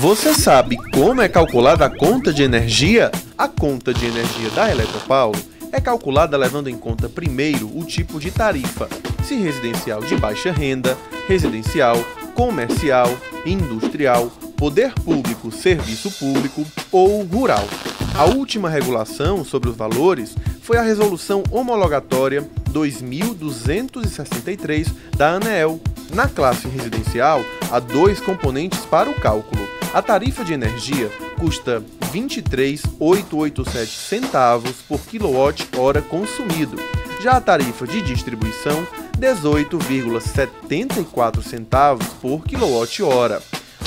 Você sabe como é calculada a conta de energia? A conta de energia da Eletropaulo é calculada levando em conta primeiro o tipo de tarifa, se residencial de baixa renda, residencial, comercial, industrial, poder público, serviço público ou rural. A última regulação sobre os valores foi a Resolução Homologatória 2263 da ANEEL. Na classe residencial, há dois componentes para o cálculo a tarifa de energia custa 23,887 centavos por quilowatt-hora consumido. Já a tarifa de distribuição, 18,74 centavos por quilowatt-hora.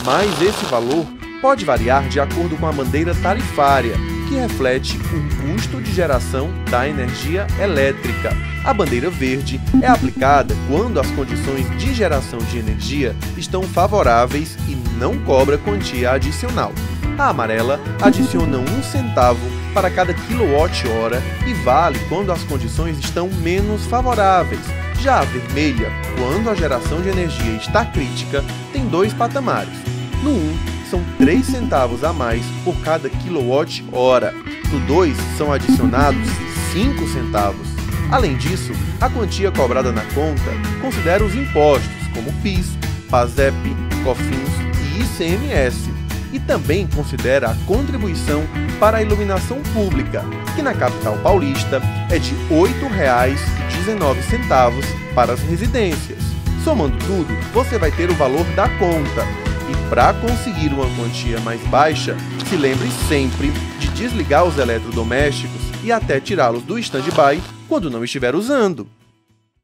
Mas esse valor pode variar de acordo com a bandeira tarifária, que reflete o custo de geração da energia elétrica. A bandeira verde é aplicada quando as condições de geração de energia estão favoráveis e não cobra quantia adicional. A amarela adiciona um centavo para cada quilowatt-hora e vale quando as condições estão menos favoráveis. Já a vermelha, quando a geração de energia está crítica, tem dois patamares. No 1, são 3 centavos a mais por cada quilowatt-hora. No 2, são adicionados 5 centavos. Além disso, a quantia cobrada na conta considera os impostos, como PIS, PASEP, COFINS ICMS e também considera a contribuição para a iluminação pública, que na capital paulista é de R$ 8,19 para as residências. Somando tudo, você vai ter o valor da conta. E para conseguir uma quantia mais baixa, se lembre sempre de desligar os eletrodomésticos e até tirá-los do stand-by quando não estiver usando.